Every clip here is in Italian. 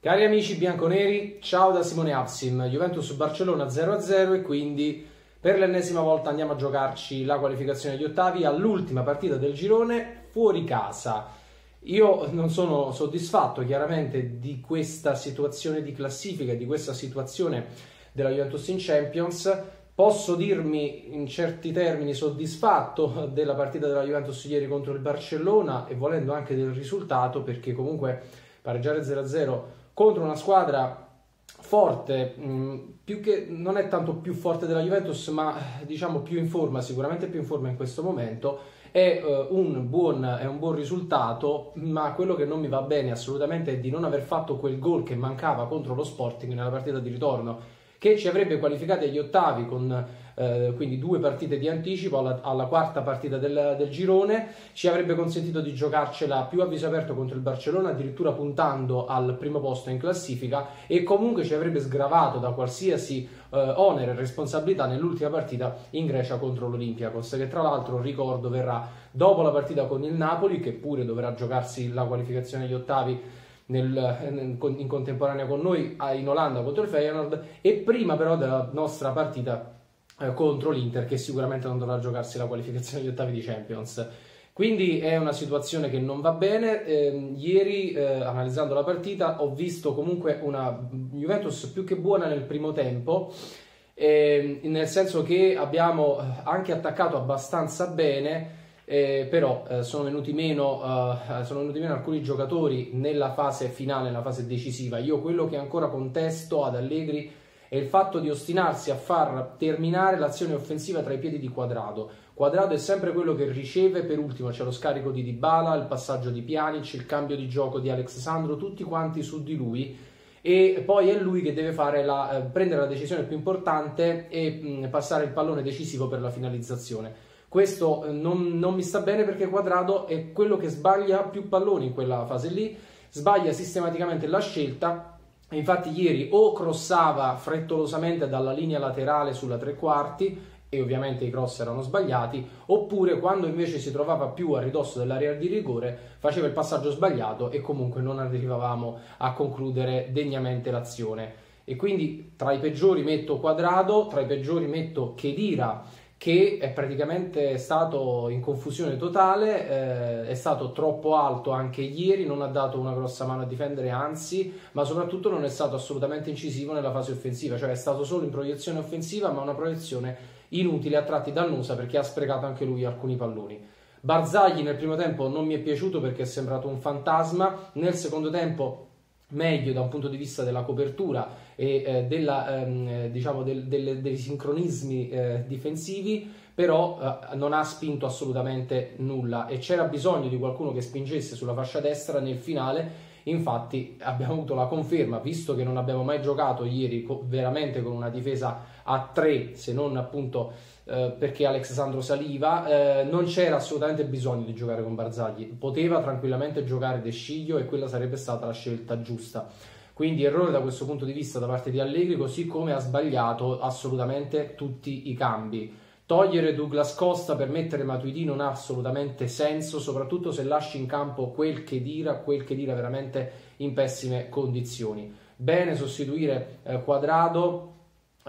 Cari amici bianconeri, ciao da Simone Absim, Juventus Barcellona 0-0 e quindi per l'ennesima volta andiamo a giocarci la qualificazione agli ottavi all'ultima partita del girone fuori casa. Io non sono soddisfatto chiaramente di questa situazione di classifica, di questa situazione della Juventus in Champions. Posso dirmi in certi termini soddisfatto della partita della Juventus ieri contro il Barcellona e volendo anche del risultato perché comunque pareggiare 0-0 contro una squadra forte, mm, più che non è tanto più forte della Juventus, ma diciamo più in forma, sicuramente più in forma in questo momento. È, uh, un buon, è un buon risultato, ma quello che non mi va bene assolutamente è di non aver fatto quel gol che mancava contro lo Sporting nella partita di ritorno, che ci avrebbe qualificati agli ottavi con eh, quindi due partite di anticipo alla, alla quarta partita del, del, girone, ci avrebbe consentito di giocarcela più a viso aperto contro il Barcellona, addirittura puntando al primo posto in classifica e comunque ci avrebbe sgravato da qualsiasi eh, onere e responsabilità nell'ultima partita in Grecia contro l'Olympiakos, che tra l'altro ricordo verrà dopo la partita con il Napoli, che pure dovrà giocarsi la qualificazione agli ottavi nel, in contemporanea con noi in Olanda contro il Feyenoord. E prima però della nostra partita eh, contro l'Inter che sicuramente non dovrà giocarsi la qualificazione agli ottavi di Champions. Quindi è una situazione che non va bene. Eh, ieri, eh, analizzando la partita, ho visto comunque una Juventus più che buona nel primo tempo, eh, nel senso che abbiamo anche attaccato abbastanza bene, eh, però eh, sono venuti, meno, sono, venuti meno, alcuni giocatori nella fase finale, nella fase decisiva. Io quello che ancora contesto ad Allegri è il fatto di ostinarsi a far terminare l'azione offensiva tra i piedi di Quadrado. Quadrado è sempre quello che riceve, per ultimo c'è lo scarico di Dybala, il passaggio di Pjanic, il cambio di gioco di Alex Sandro, tutti quanti su di lui e poi è lui che deve la, eh, prendere la decisione più importante e mh, passare il pallone decisivo per la finalizzazione. Questo eh, non, non mi sta bene perché Quadrado è quello che sbaglia più palloni in quella fase lì, sbaglia sistematicamente la scelta Infatti ieri o crossava frettolosamente dalla linea laterale sulla tre quarti e ovviamente i cross erano sbagliati, oppure quando invece si trovava più a ridosso dell'area di rigore faceva il passaggio sbagliato e comunque non arrivavamo a concludere degnamente l'azione. E quindi tra i peggiori metto Quadrado, tra i peggiori metto Chedira che è praticamente stato in confusione totale, eh, è stato troppo alto anche ieri, non ha dato una grossa mano a difendere, anzi, ma soprattutto non è stato assolutamente incisivo nella fase offensiva, cioè è stato solo in proiezione offensiva, ma una proiezione inutile a tratti dannosa perché ha sprecato anche lui alcuni palloni. Barzagli nel primo tempo non mi è piaciuto perché è sembrato un fantasma, nel secondo tempo meglio da un punto di vista della copertura e eh, della, ehm, diciamo del, del, dei sincronismi eh, difensivi, però eh, non ha spinto assolutamente nulla e c'era bisogno di qualcuno che spingesse sulla fascia destra nel finale. Infatti abbiamo avuto la conferma, visto che non abbiamo mai giocato ieri co- veramente con una difesa a 3, se non appunto eh, perché Alexandro saliva, eh, non c'era assolutamente bisogno di giocare con Barzagli, poteva tranquillamente giocare De Sciglio e quella sarebbe stata la scelta giusta. Quindi errore da questo punto di vista da parte di Allegri, così come ha sbagliato assolutamente tutti i cambi. Togliere Douglas Costa per mettere Matuidi non ha assolutamente senso, soprattutto se lasci in campo quel che dira, quel che dira veramente in pessime condizioni. Bene sostituire eh, Quadrado,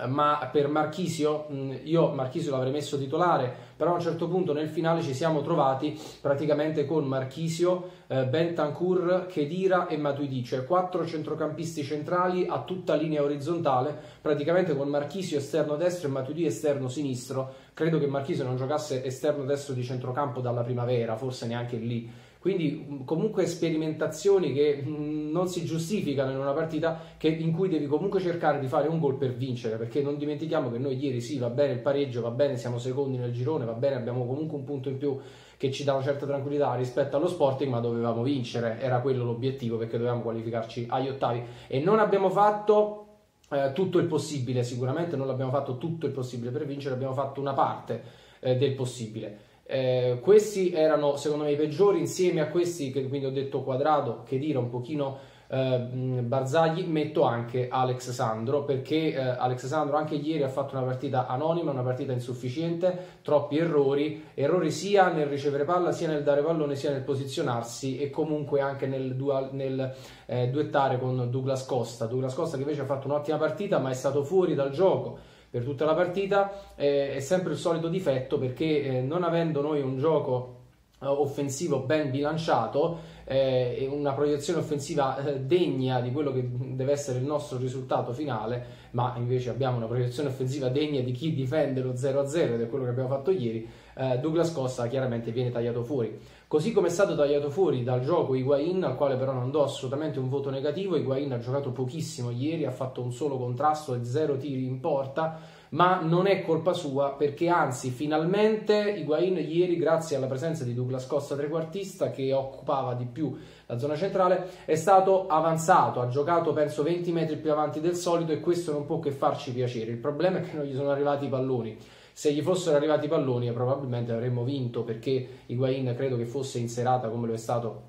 ma per Marchisio, io Marchisio l'avrei messo titolare, però a un certo punto nel finale ci siamo trovati praticamente con Marchisio, eh, Bentancur, Chedira e Matuidi, cioè quattro centrocampisti centrali a tutta linea orizzontale, praticamente con Marchisio esterno destro e Matuidi esterno sinistro. Credo che Marchisio non giocasse esterno destro di centrocampo dalla primavera, forse neanche lì quindi comunque sperimentazioni che non si giustificano in una partita che, in cui devi comunque cercare di fare un gol per vincere, perché non dimentichiamo che noi ieri sì, va bene il pareggio, va bene, siamo secondi nel girone, va bene, abbiamo comunque un punto in più che ci dà una certa tranquillità rispetto allo Sporting, ma dovevamo vincere, era quello l'obiettivo perché dovevamo qualificarci agli ottavi e non abbiamo fatto eh, tutto il possibile, sicuramente non abbiamo fatto tutto il possibile per vincere, abbiamo fatto una parte eh, del possibile. Eh, questi erano secondo me i peggiori insieme a questi che quindi ho detto quadrato che dire un pochino eh, Barzagli metto anche Alex Sandro perché eh, Alex Sandro anche ieri ha fatto una partita anonima, una partita insufficiente, troppi errori, errori sia nel ricevere palla, sia nel dare pallone, sia nel posizionarsi e comunque anche nel, dual, nel eh, duettare con Douglas Costa. Douglas Costa che invece ha fatto un'ottima partita ma è stato fuori dal gioco per tutta la partita, eh, è sempre il solito difetto perché eh, non avendo noi un gioco offensivo ben bilanciato eh, una proiezione offensiva eh, degna di quello che deve essere il nostro risultato finale, ma invece abbiamo una proiezione offensiva degna di chi difende lo 0-0 ed è quello che abbiamo fatto ieri, eh, Douglas Costa chiaramente viene tagliato fuori. Così come è stato tagliato fuori dal gioco Higuain, al quale però non do assolutamente un voto negativo, Higuain ha giocato pochissimo ieri, ha fatto un solo contrasto e zero tiri in porta, ma non è colpa sua perché anzi finalmente Higuain ieri grazie alla presenza di Douglas Costa trequartista che occupava di più la zona centrale è stato avanzato, ha giocato penso 20 metri più avanti del solito e questo non può che farci piacere, il problema è che non gli sono arrivati i palloni. Se gli fossero arrivati i palloni probabilmente avremmo vinto perché Higuain credo che fosse in serata come lo è stato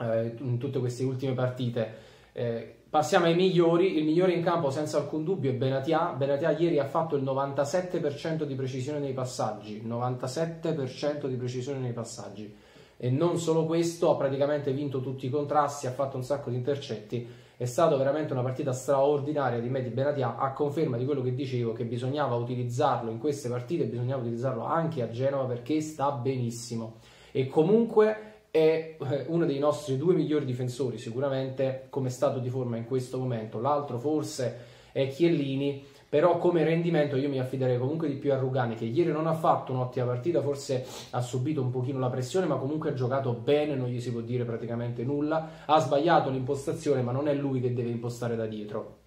eh, in tutte queste ultime partite eh, Passiamo ai migliori, il migliore in campo senza alcun dubbio è Benatia. Benatia ieri ha fatto il 97% di precisione nei passaggi, 97% di precisione nei passaggi. E non solo questo, ha praticamente vinto tutti i contrasti, ha fatto un sacco di intercetti. È stata veramente una partita straordinaria di Medi Benatia, a conferma di quello che dicevo, che bisognava utilizzarlo in queste partite, bisognava utilizzarlo anche a Genova perché sta benissimo. E comunque è eh, uno dei nostri due migliori difensori sicuramente come stato di forma in questo momento. L'altro forse è Chiellini però come rendimento io mi affiderei comunque di più a Rugani che ieri non ha fatto un'ottima partita forse ha subito un pochino la pressione ma comunque ha giocato bene non gli si può dire praticamente nulla. Ha sbagliato l'impostazione ma non è lui che deve impostare da dietro.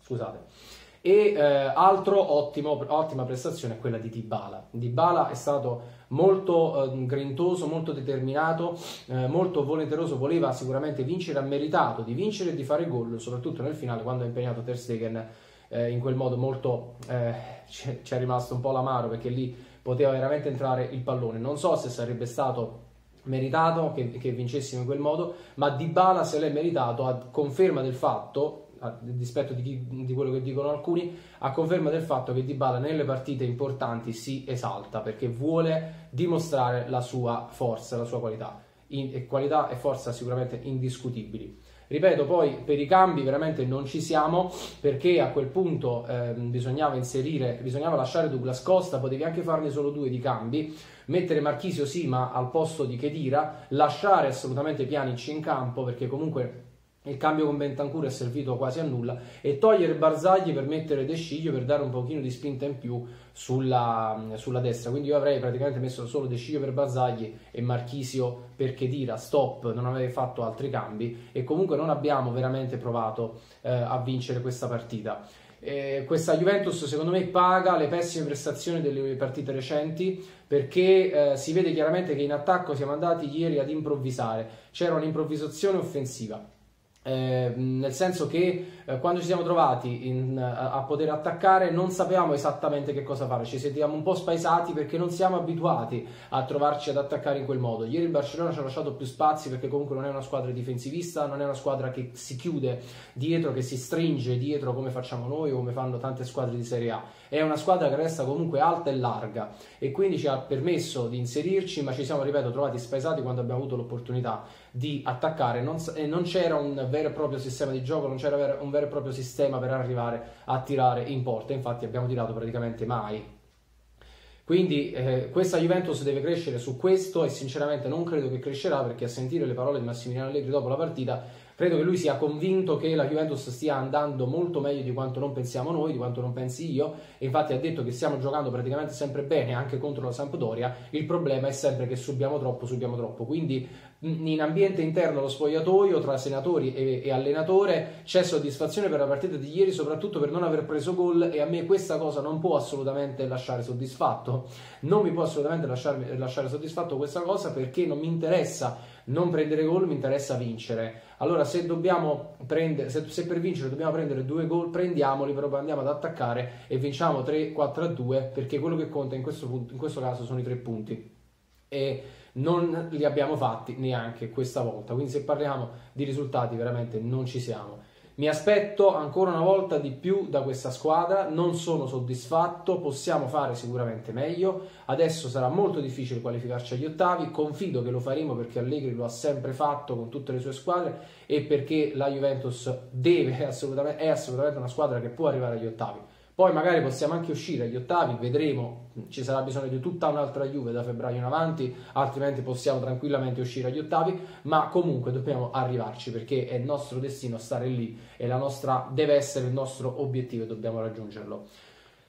Scusate e eh, altro ottimo, ottima prestazione è quella di Dybala. Dybala è stato molto eh, grintoso, molto determinato, eh, molto volenteroso, voleva sicuramente vincere, ha meritato di vincere e di fare gol, soprattutto nel finale quando ha impegnato Ter Stegen eh, in quel modo molto eh, ci è rimasto un po' l'amaro perché lì poteva veramente entrare il pallone. Non so se sarebbe stato meritato che, che vincessimo in quel modo, ma Dybala se l'è meritato a conferma del fatto a dispetto di, chi, di, quello che dicono alcuni, a conferma del fatto che Dybala nelle partite importanti si esalta perché vuole dimostrare la sua forza, la sua qualità. In, e qualità e forza sicuramente indiscutibili. Ripeto, poi per i cambi veramente non ci siamo perché a quel punto eh, bisognava inserire, bisognava lasciare Douglas Costa, potevi anche farne solo due di cambi, mettere Marchisio Sima al posto di Chedira, lasciare assolutamente Pjanic in campo perché comunque il cambio con Bentancur è servito quasi a nulla e togliere Barzagli per mettere De Sciglio per dare un pochino di spinta in più sulla, sulla destra. Quindi io avrei praticamente messo solo De Sciglio per Barzagli e Marchisio per Chedira stop, non avrei fatto altri cambi e comunque non abbiamo veramente provato eh, a vincere questa partita. Eh, questa Juventus secondo me paga le pessime prestazioni delle partite recenti perché eh, si vede chiaramente che in attacco siamo andati ieri ad improvvisare. C'era un'improvvisazione offensiva eh, nel senso che eh, quando ci siamo trovati in, a, a, poter attaccare non sapevamo esattamente che cosa fare, ci sentiamo un po' spaesati perché non siamo abituati a trovarci ad attaccare in quel modo. Ieri il Barcellona ci ha lasciato più spazi perché comunque non è una squadra difensivista, non è una squadra che si chiude dietro, che si stringe dietro come facciamo noi o come fanno tante squadre di Serie A. È una squadra che resta comunque alta e larga. E quindi ci ha permesso di inserirci, ma ci siamo, ripeto, trovati spaesati quando abbiamo avuto l'opportunità di attaccare. Non, e non c'era un vero e proprio sistema di gioco, non c'era un vero e proprio sistema per arrivare a tirare in porta, infatti abbiamo tirato praticamente mai. Quindi eh, questa Juventus deve crescere su questo e sinceramente non credo che crescerà perché a sentire le parole di Massimiliano Allegri dopo la partita credo che lui sia convinto che la Juventus stia andando molto meglio di quanto non pensiamo noi, di quanto non pensi io, e infatti ha detto che stiamo giocando praticamente sempre bene anche contro la Sampdoria, il problema è sempre che subiamo troppo, subiamo troppo, quindi in ambiente interno lo spogliatoio tra senatori e, e, allenatore c'è soddisfazione per la partita di ieri soprattutto per non aver preso gol e a me questa cosa non può assolutamente lasciare soddisfatto. Non mi può assolutamente lasciare, lasciare soddisfatto questa cosa perché non mi interessa non prendere gol mi interessa vincere. Allora se prendere se, se per vincere dobbiamo prendere due gol prendiamoli però andiamo ad attaccare e vinciamo 3-4 2 perché quello che conta in questo, in questo caso sono i tre punti e non li abbiamo fatti neanche questa volta. Quindi se parliamo di risultati veramente non ci siamo. Mi aspetto ancora una volta di più da questa squadra, non sono soddisfatto, possiamo fare sicuramente meglio, adesso sarà molto difficile qualificarci agli ottavi, confido che lo faremo perché Allegri lo ha sempre fatto con tutte le sue squadre e perché la Juventus deve assolutamente, è assolutamente una squadra che può arrivare agli ottavi. Poi magari possiamo anche uscire agli ottavi, vedremo, ci sarà bisogno di tutta un'altra Juve da febbraio in avanti, altrimenti possiamo tranquillamente uscire agli ottavi, ma comunque dobbiamo arrivarci perché è il nostro destino stare lì e la nostra, deve essere il nostro obiettivo e dobbiamo raggiungerlo.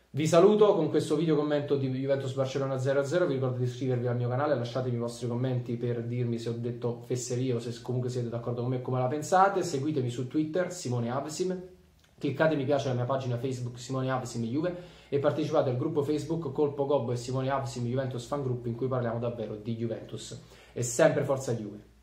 Vi saluto con questo video commento di Juventus Barcellona 0-0, vi ricordo di iscrivervi al mio canale, lasciatemi i vostri commenti per dirmi se ho detto fesserie o se comunque siete d'accordo con me e come la pensate, seguitemi su Twitter, Simone Avsim, Cliccate mi piace alla mia pagina Facebook Simone Avsim Juve e partecipate al gruppo Facebook Colpo Gobbo e Simone Avsim Juventus Fan Group in cui parliamo davvero di Juventus. E sempre forza Juve!